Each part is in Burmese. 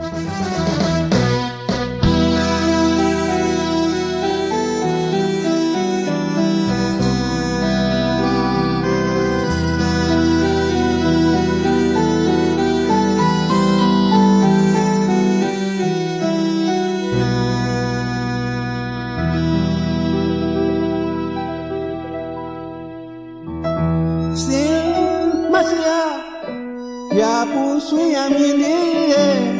Sim, mas já, já possui a minha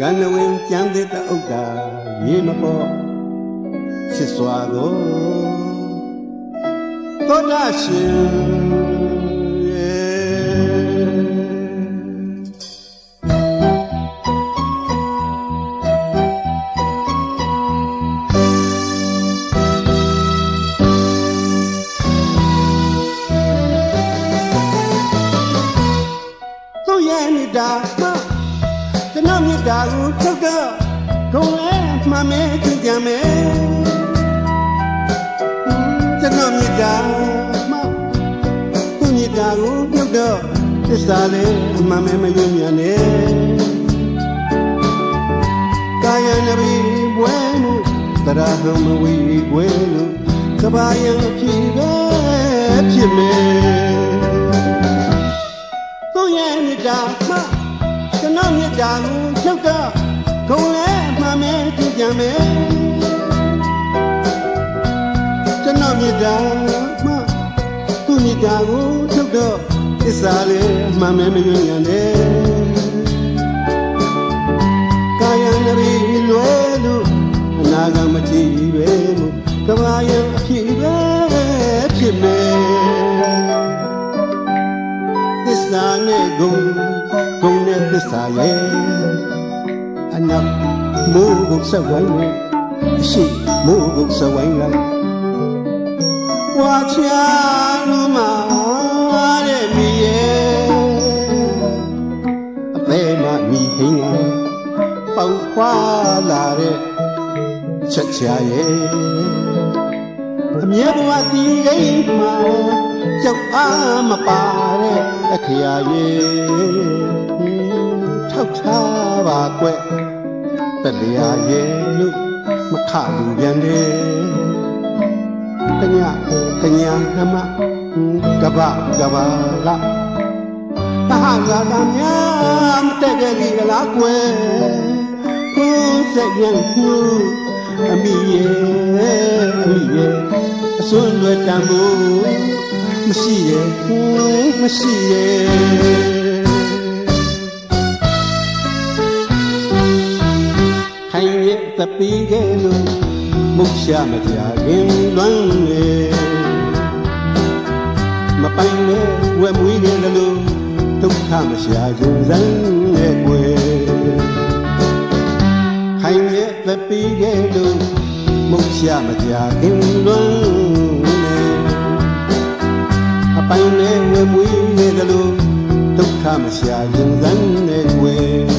ကံဝင်ကြံတဲ့တအုပ်တာရေမပေါ်ချစ်စွာသောသောတာရှင်တာ ကိုထုတ်တော့ခုံလဲမှမဲကြည့်ကြမယ်ကျွန်တော်မြစ်တာမှသူမြစ်တာကိုပြုတ်တော့သစ္စာလေးမှမဲမယွမြနဲ့ကာယနဘီဘွဲမှုတရာဟမဝီဘွဲလို့ကဘာယံဖြစ်ပဲဖြစ်မယ် ကြည့်ကြမယ်ကျွန်တော်မြစ်တာမှသူ့မြစ်တာကိုချုပ်တော့သစ္စာလေးမှမဲမယွညံနဲ့ကာယနရီလွယ်လို့အနာဂတ်မကြည့်ပဲလို့ကဘာယံအဖြစ်ပဲဖြစ် ဆက်ဝိုင်းနေအရှိမိုးကိုဆက်ဝိုင်းလိုက်ဝါချာလို့မှာတဲ့မိရဲ့အသေးမှမိဟင်းပေါက်ခွာလာတဲ့ချက်ချာရဲ့အမြဲဘဝတည်ကိန်းမှာကြောက်အားမပါတဲ့အခရာရဲ့ထောက်ထားပါကွ တလျာရဲ့လို့မခလူပြန်တယ်ကညာကညာနမကဘာကဘာလာတဟာလာတမ်းများမတက်ကြလေလားကွယ်ကိုယ်စက်ရင်ခုအမိရဲ့အမိရဲ့အစွန်းလွယ်တံမိုးမရှိရဲ့မရှိရဲ့ တပီးကဲလို့မုတ်ရှာမကြခင်လွမ်းလေမပိုင်နဲ့ဝဲမွေးကြလို့ဒုက္ခမရှာခြင်းစမ်းရဲ့ွယ်ခိုင်ရဲ့တပီးကဲလို့မုတ်ရှာမကြခင်လွမ်းလေအပိုင်နဲ့ဝဲမွေးကြလို့ဒုက္ခမရှာခြင်းစမ်းရဲ့ွယ်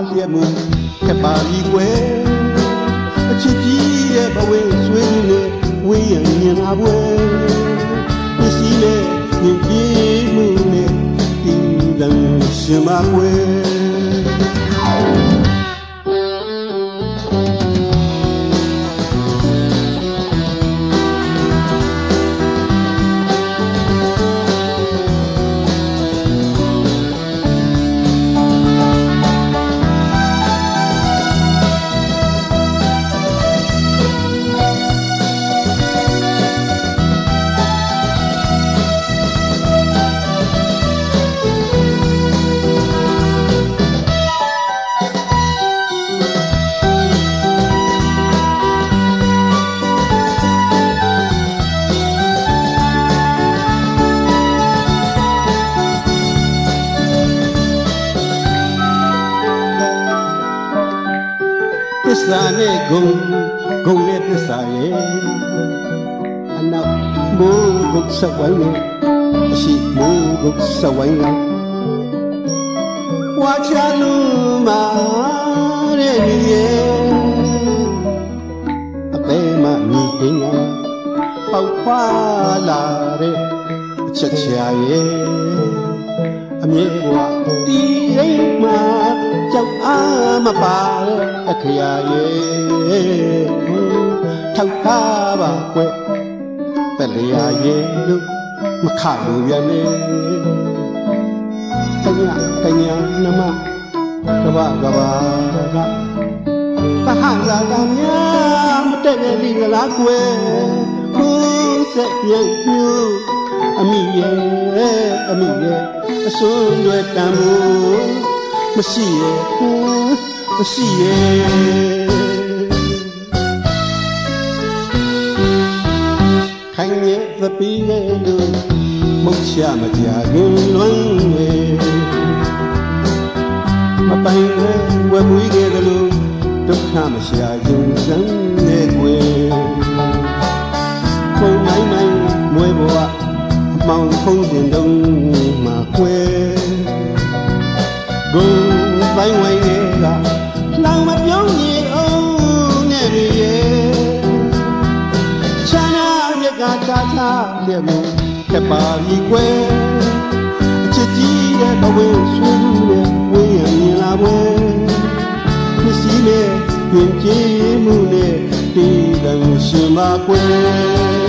ချာလျက်မှုခက်ပါလီကွယ်အချစ်ကြီးရဲ့ဘဝဆွေးနေဝေးရမြင်လာပွဲပစ္စည်းနဲ့မြင်ကြည့်မှုနဲ့ဒီလမ်းရှင်မကွယ် ဂုံဂုံနဲ့သစ္စာရဲ့အနောက်မိုးဂုတ်ဆက်ဝိုင်းနဲ့အရှိမိုးဂုတ်ဆက်ဝိုင်းကဝါချလူမာတဲ့လူရဲ့အပေမမြည်ဟင်းကပေါက်ခွာလာတဲ့အချက်ချာရဲ့အမြဲဘဝတီးရိမ်မှာ ကြောက်အားမပါတဲ့အခရာရဲ့ထောက်ထားပါကွယ်တလျာရဲ့လို့မခလို့ပြန်နေတညာတညာနမကဘာကဘာကတဟလာကမြမတက်ရလိကလားကွယ်ခုဆက်ပြန်ပြူအမိရဲ့အမိရဲ့အစွန်းတွေတန်ဖို့ မရှိရဲ့မရှိရဲ့ခိုင်ရဲ့သပီးရဲ့လူမုတ်ချမကြခင်လွမ်းလေမပိုင်ရဲ့ဝဲမွေးခဲ့တယ်လို့ဒုက္ခမရှာရင်စမ်းနေွယ်ပုံ ကွယ်ဂုံတိုင်းဝိုင်းရဲ့ကလောင်မပြောင်းရင်အောင်နဲ့ရဲ့ချမ်းသာမြတ်ကတာတာလက်မှုခက်ပါပြီကွယ်အချစ်ကြီးတဲ့ဘဝဆွေးလူတဲ့ဝေးရမြင်လာပွဲမစီနဲ့ပြင်ကြည်မှုနဲ့တည်တယ်ရှင်ပါကွယ်